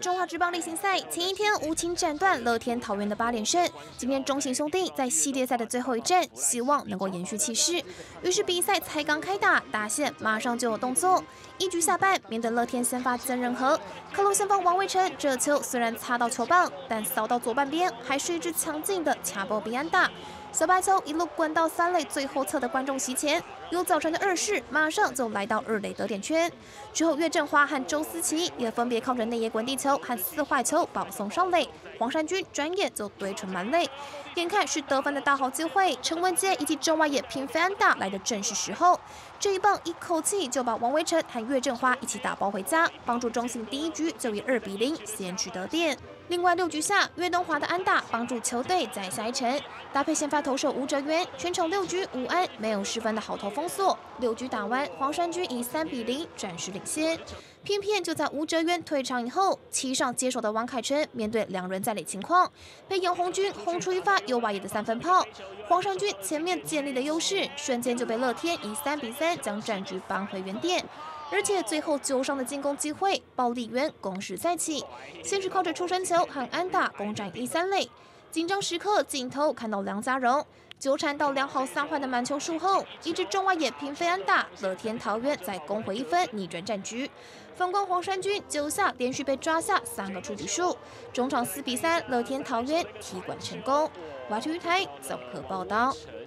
中华职棒例行赛前一天无情斩断乐天桃园的八连胜，今天中信兄弟在系列赛的最后一战，希望能够延续气势。于是比赛才刚开打，打线马上就有动作。一局下半，面对乐天先发曾仁和，克隆先锋王威成这球虽然擦到球棒，但扫到左半边，还是一支强劲的卡波比安达。小白球一路滚到三垒最后侧的观众席前，有早晨的二世马上就来到二垒得点圈。之后岳振华和周思琪也分别靠着内野滚地球和四坏球保送上垒，黄山军转眼就堆成满垒。眼看是得分的大好机会，陈文杰以及中外野平飞安打来的正是时候。这一棒一口气就把王维成和岳振华一起打包回家，帮助中信第一局就以二比零先取得点。另外六局下，岳东华的安打帮助球队再下一城，搭配先发投手吴哲渊，全场六局五安，没有失分的好投封锁。六局打完，黄山军以三比零暂时领先。偏偏就在吴哲渊退场以后，七上接手的王凯成面对两人在垒情况，被杨红军轰出一发右外野的三分炮。黄山军前面建立的优势，瞬间就被乐天以三比三将战局扳回原点。而且最后九上的进攻机会，暴力员攻势再起，先是靠着出生球和安打攻占一三垒。紧张时刻，镜头看到梁家荣纠缠到两好三坏的满球数后，一支中外野平飞安打，乐天桃园再攻回一分，逆转战局。反观黄山军九下连续被抓下三个出局数，中场四比三，乐天桃园踢馆成功。华体育台综合报道。